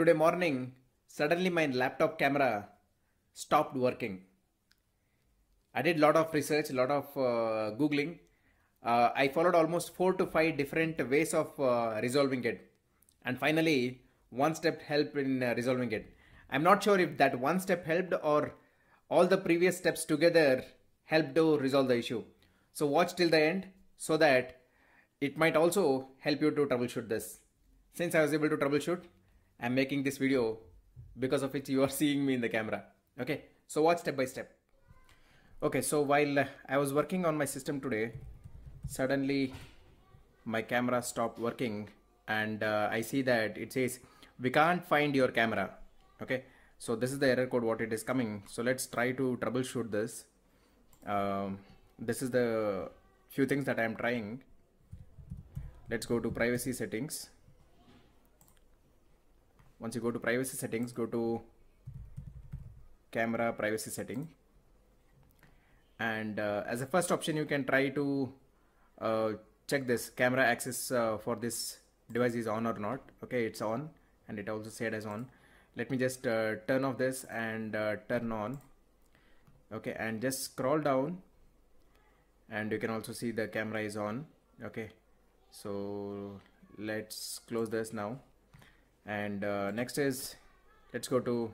Today morning, suddenly my laptop camera stopped working. I did a lot of research, a lot of uh, googling. Uh, I followed almost four to five different ways of uh, resolving it, and finally, one step helped in uh, resolving it. I'm not sure if that one step helped or all the previous steps together helped to resolve the issue. So watch till the end so that it might also help you to troubleshoot this. Since I was able to troubleshoot, I'm making this video because of which you are seeing me in the camera. Okay, so watch step by step. Okay, so while uh, I was working on my system today, suddenly my camera stopped working and uh, I see that it says we can't find your camera. Okay, so this is the error code what it is coming. So let's try to troubleshoot this. Um, this is the few things that I am trying. Let's go to privacy settings once you go to privacy settings go to camera privacy setting. And uh, as a first option you can try to uh, check this camera access uh, for this device is on or not. Okay it's on and it also said as on. Let me just uh, turn off this and uh, turn on. Okay and just scroll down and you can also see the camera is on. Okay so let's close this now and uh, next is let's go to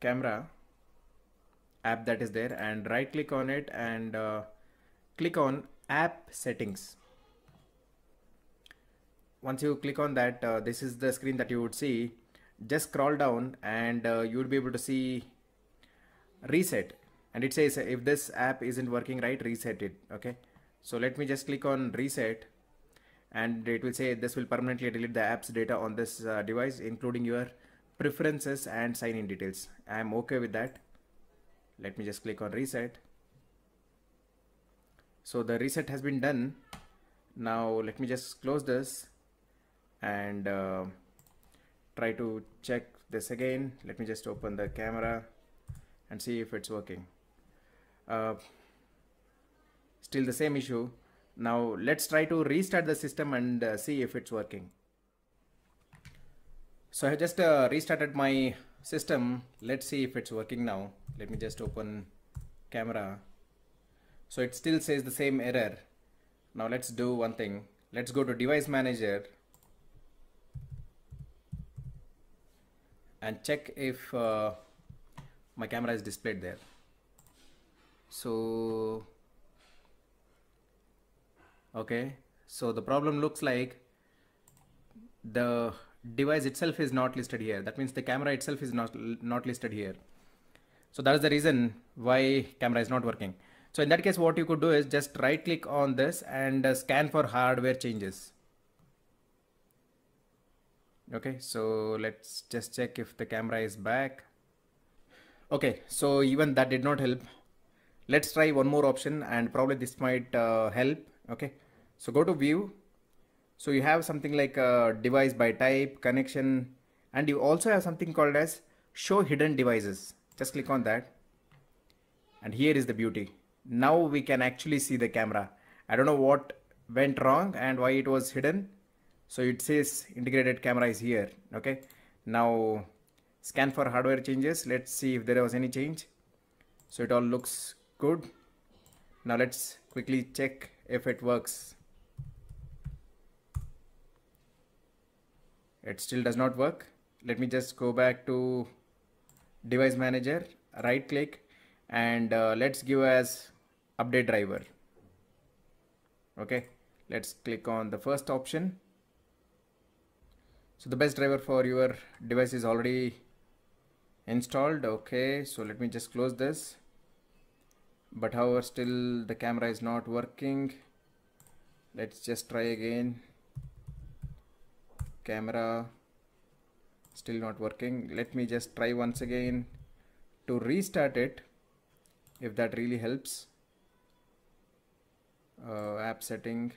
camera app that is there and right click on it and uh, click on app settings. Once you click on that uh, this is the screen that you would see. Just scroll down and uh, you would be able to see reset. And it says if this app isn't working right reset it okay? So let me just click on reset and it will say this will permanently delete the app's data on this uh, device including your preferences and sign in details. I am okay with that. Let me just click on reset. So the reset has been done. Now let me just close this and uh, try to check this again. Let me just open the camera and see if it's working. Uh, still the same issue now let's try to restart the system and uh, see if it's working. So I just uh, restarted my system. Let's see if it's working now. Let me just open camera. So it still says the same error. Now let's do one thing. Let's go to device manager and check if uh, my camera is displayed there. So okay? So the problem looks like the device itself is not listed here. That means the camera itself is not not listed here. So that is the reason why camera is not working. So in that case what you could do is just right click on this and uh, scan for hardware changes. Okay? So let's just check if the camera is back. Okay? So even that did not help. Let's try one more option and probably this might uh, help okay so go to view. So you have something like a device by type, connection, and you also have something called as show hidden devices. Just click on that. And here is the beauty. Now we can actually see the camera. I don't know what went wrong and why it was hidden. So it says integrated camera is here. Okay. Now scan for hardware changes. Let's see if there was any change. So it all looks good. Now let's quickly check if it works. it still does not work. Let me just go back to device manager right click and uh, let's give as update driver. Okay let's click on the first option. So the best driver for your device is already installed. Okay so let me just close this but however still the camera is not working. Let's just try again. Camera still not working. Let me just try once again to restart it if that really helps. Uh, app setting.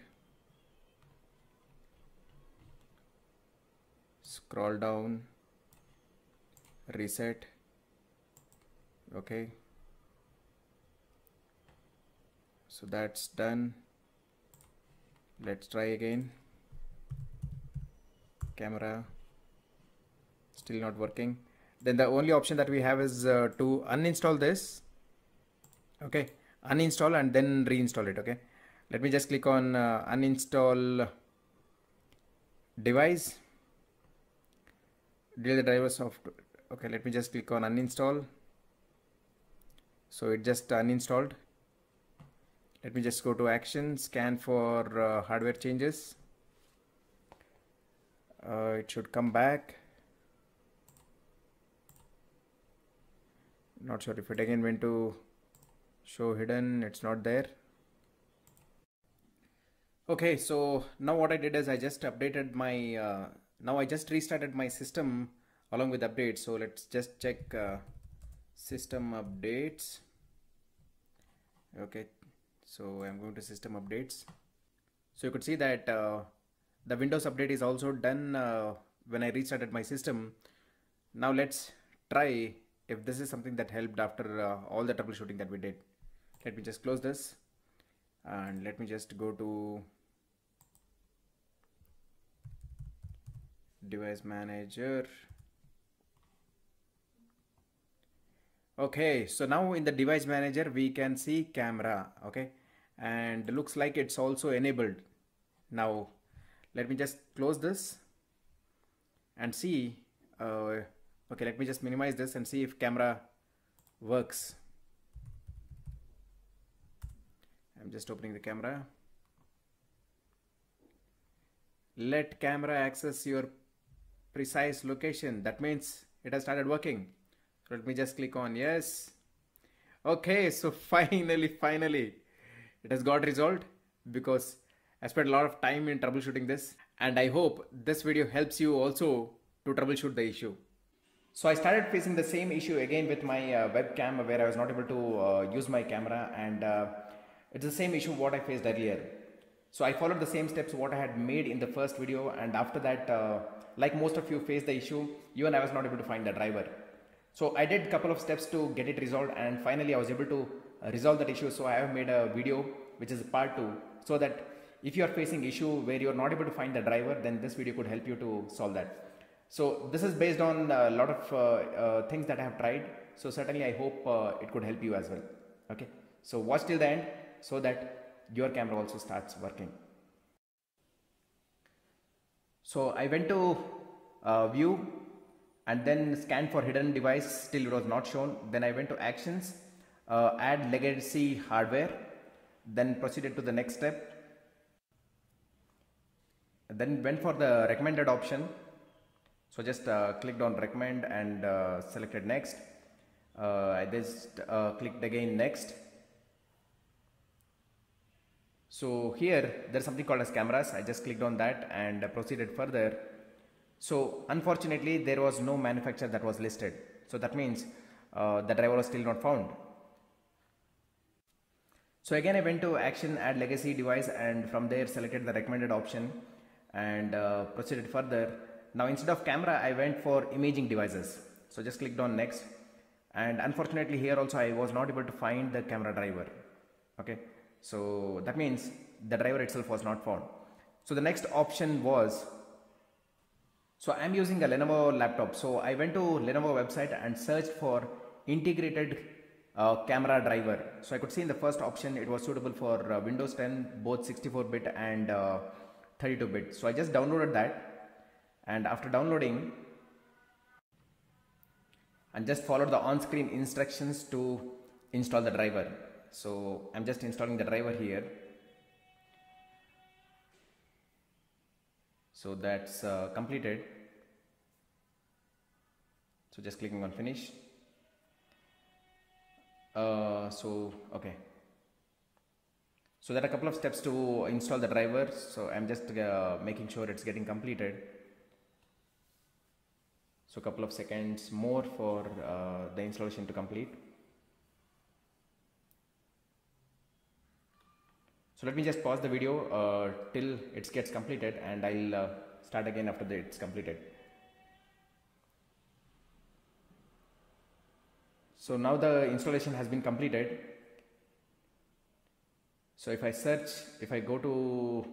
Scroll down. Reset. Okay so that's done. Let's try again. Camera still not working. Then the only option that we have is uh, to uninstall this. Okay uninstall and then reinstall it okay? Let me just click on uh, uninstall device. Delete the driver software. Okay let me just click on uninstall. So it just uninstalled let me just go to action. Scan for uh, hardware changes. Uh, it should come back. Not sure if it again went to show hidden. It's not there. Okay so now what I did is I just updated my uh, now I just restarted my system along with updates. So let's just check uh, system updates. Okay so I'm going to system updates. So you could see that uh, the Windows update is also done uh, when I restarted my system. Now let's try if this is something that helped after uh, all the troubleshooting that we did. Let me just close this and let me just go to device manager okay so now in the device manager we can see camera okay? And looks like it's also enabled. Now let me just close this and see uh, okay let me just minimize this and see if camera works. I'm just opening the camera. Let camera access your precise location. That means it has started working let me just click on yes okay so finally finally it has got resolved because I spent a lot of time in troubleshooting this and I hope this video helps you also to troubleshoot the issue. So I started facing the same issue again with my uh, webcam where I was not able to uh, use my camera and uh, it's the same issue what I faced earlier. So I followed the same steps what I had made in the first video and after that uh, like most of you faced the issue even I was not able to find the driver. So I did couple of steps to get it resolved and finally I was able to uh, resolve that issue. So I have made a video which is part 2 so that if you are facing issue where you are not able to find the driver then this video could help you to solve that. So this is based on a lot of uh, uh, things that I have tried. So certainly I hope uh, it could help you as well. Okay. So watch till the end so that your camera also starts working. So I went to uh, view and then scan for hidden device still it was not shown. Then I went to actions uh, add legacy hardware then proceeded to the next step. Then went for the recommended option. So just uh, clicked on recommend and uh, selected next. Uh, I just uh, clicked again next. So here there's something called as cameras. I just clicked on that and proceeded further so unfortunately there was no manufacturer that was listed. So that means uh, the driver was still not found. So again I went to action add legacy device and from there selected the recommended option and uh, proceeded further. Now instead of camera I went for imaging devices. So just clicked on next and unfortunately here also I was not able to find the camera driver. Okay. So that means the driver itself was not found. So the next option was so I'm using a Lenovo laptop. So I went to Lenovo website and searched for integrated uh, camera driver. So I could see in the first option it was suitable for uh, Windows 10 both 64-bit and 32-bit. Uh, so I just downloaded that and after downloading and just followed the on-screen instructions to install the driver. So I'm just installing the driver here. So that's uh, completed. So just clicking on finish. Uh, so, okay. So there are a couple of steps to install the driver. So I'm just uh, making sure it's getting completed. So a couple of seconds more for uh, the installation to complete. So let me just pause the video uh, till it gets completed and I'll uh, start again after it's completed. So now the installation has been completed. So if I search, if I go to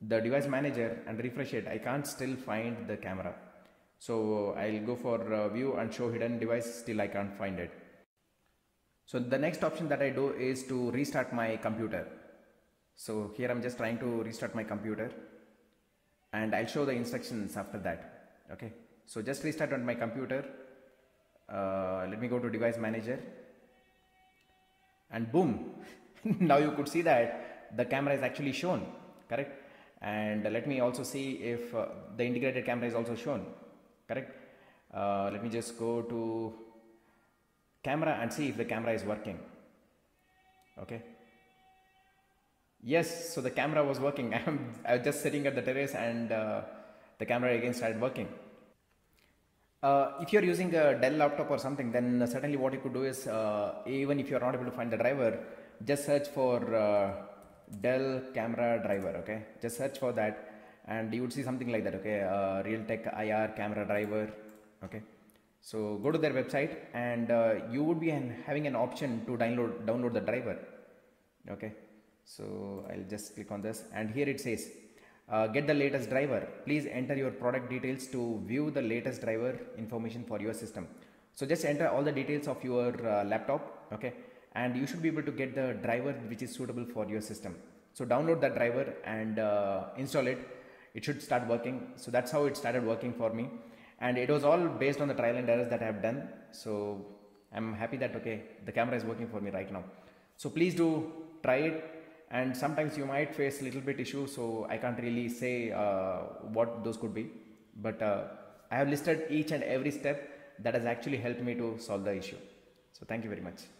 the device manager and refresh it, I can't still find the camera. So I'll go for uh, view and show hidden device. Still I can't find it. So the next option that I do is to restart my computer. So here I'm just trying to restart my computer and I'll show the instructions after that. Okay. So just restart on my computer. Uh, let me go to device manager and boom. now you could see that the camera is actually shown, correct? And let me also see if uh, the integrated camera is also shown, correct? Uh, let me just go to camera and see if the camera is working. Okay. Yes, so the camera was working. I'm, I was just sitting at the terrace and uh, the camera again started working. Uh, if you're using a Dell laptop or something, then certainly what you could do is, uh, even if you're not able to find the driver, just search for uh, Dell camera driver, okay? Just search for that and you would see something like that, okay? Uh, Realtek IR camera driver, okay? So go to their website and uh, you would be having an option to download, download the driver, okay? So I'll just click on this and here it says, uh, get the latest driver. Please enter your product details to view the latest driver information for your system. So just enter all the details of your uh, laptop, okay? And you should be able to get the driver which is suitable for your system. So download that driver and uh, install it. It should start working. So that's how it started working for me. And it was all based on the trial and errors that I have done. So I'm happy that, okay, the camera is working for me right now. So please do try it and sometimes you might face little bit issue so i can't really say uh, what those could be. But uh, i have listed each and every step that has actually helped me to solve the issue. So thank you very much